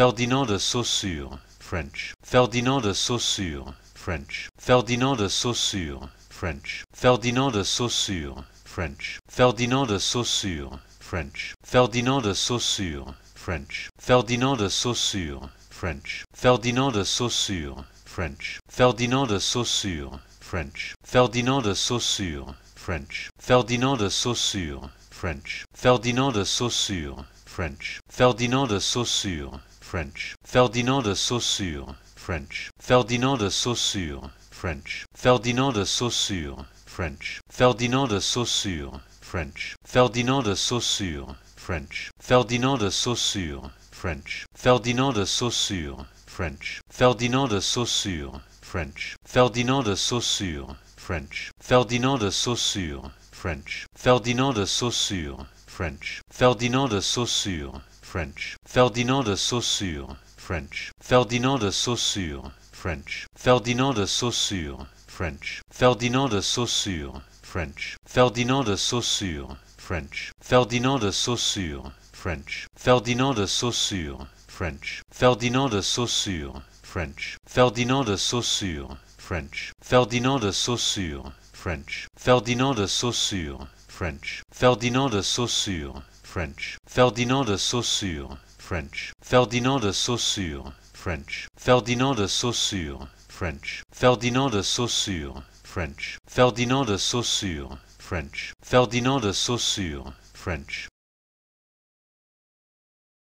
Ferdinand de Saussure, French. Ferdinand de Saussure, French. Ferdinand de Saussure, French. Ferdinand de Saussure, French. Ferdinand de Saussure, French. Ferdinand de Saussure, French. Ferdinand de Saussure, French. Ferdinand de Saussure, French. Ferdinand de Saussure, French. Ferdinand de Saussure, French. Ferdinand de Saussure, French. Ferdinand de Saussure, French. Ferdinand de Saussure, French. Ferdinand de Saussure, French. Ferdinand de Saussure, French. Ferdinand de Saussure, French. Ferdinand de Saussure, French. Ferdinand de Saussure, French. Ferdinand de Saussure, French. Ferdinand de Saussure, French. Ferdinand de Saussure, French. Ferdinand de Saussure, French. Ferdinand de Saussure, French. Ferdinand de Saussure, French. Ferdinand de Saussure, French. Ferdinand de Saussure, French. Ferdinand de Saussure, French. Ferdinand de Saussure, French. Ferdinand de Saussure, French. Ferdinand de Saussure, French. Ferdinand de Saussure, French. Ferdinand de Saussure, French. Ferdinand de Saussure, French. Ferdinand de Saussure, French. Ferdinand de Saussure, French. Ferdinand de Saussure, French. Ferdinand de Saussure, French. Ferdinand de Saussure, French. Ferdinand de Saussure, French. Ferdinand de Saussure, French. Ferdinand de Saussure, French. Ferdinand de Saussure, French. Ferdinand de Saussure, French.